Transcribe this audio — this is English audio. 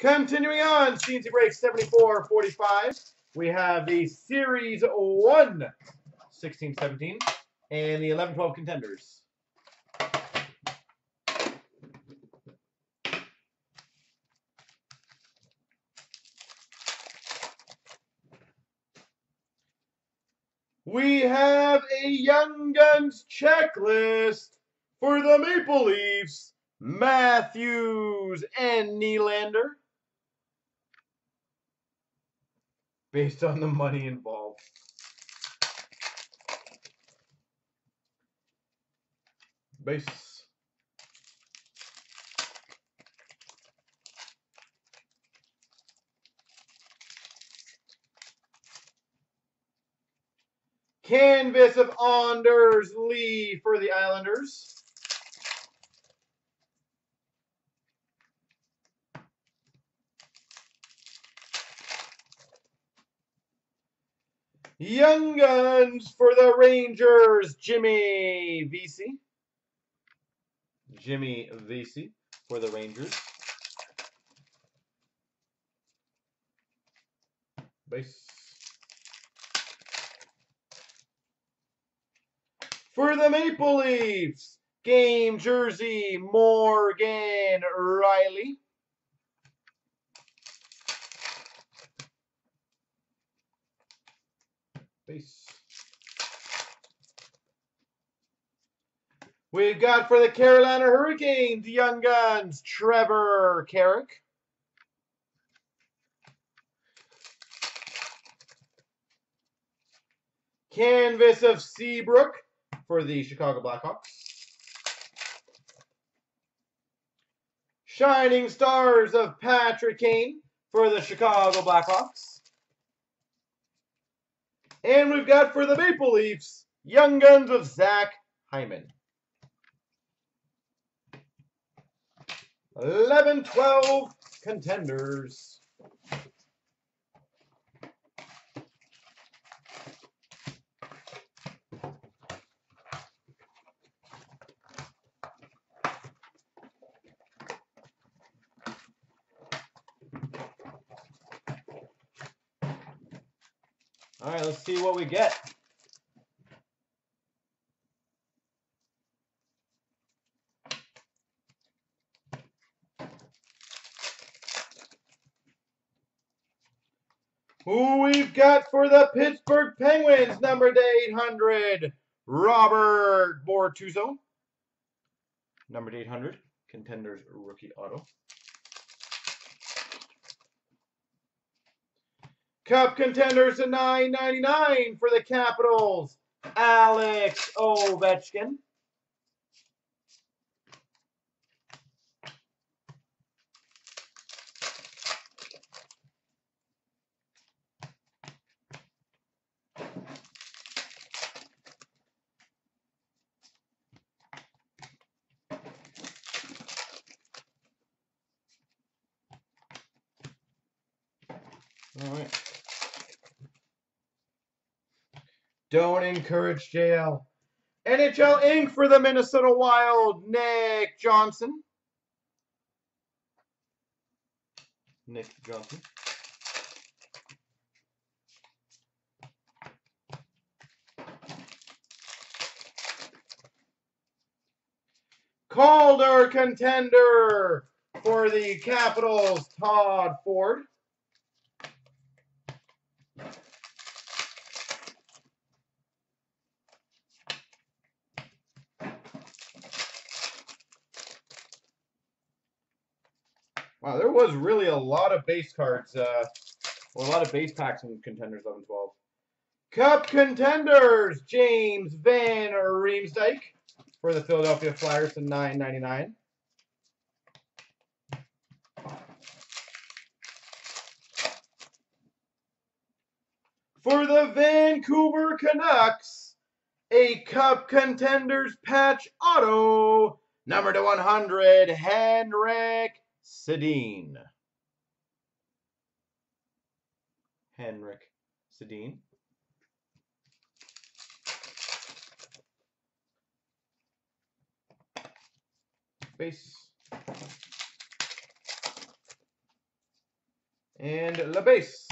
Continuing on, CNC break 7445. We have the Series 1 16 17 and the 11 12 contenders. We have a Young Guns checklist for the Maple Leafs. Matthews and Nylander. Based on the money involved. Base. Canvas of Anders Lee for the Islanders. Young Guns for the Rangers, Jimmy Vesey. Jimmy Vesey for the Rangers. Base. For the Maple Leafs, game jersey, Morgan Rielly. We've got for the Carolina Hurricanes, Young Guns, Trevor Carrick. Canvas of Seabrook for the Chicago Blackhawks. Shining Stars of Patrick Kane for the Chicago Blackhawks. And we've got for the Maple Leafs, Young Guns of Zach Hyman. 11 12 contenders. All right, let's see what we get. Who we've got for the Pittsburgh Penguins, number to 800, Robert Bortuzzo. Number to 800, Contenders Rookie Auto. Cup Contenders to 999 for the Capitals, Alex Ovechkin. All right. Don't encourage JL. NHL Ink. for the Minnesota Wild, Nick Johnson. Nick Johnson. Calder contender for the Capitals, Todd Ford. Wow, there was really a lot of base cards, uh, a lot of base packs in Contenders 11 12. Cup Contenders, James Van Riemsdyk for the Philadelphia Flyers to 9.99. For the Vancouver Canucks, a Cup Contenders patch auto, number to 100, Henrik Sedin. Henrik Sedin. Base. And La Base.